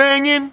banging.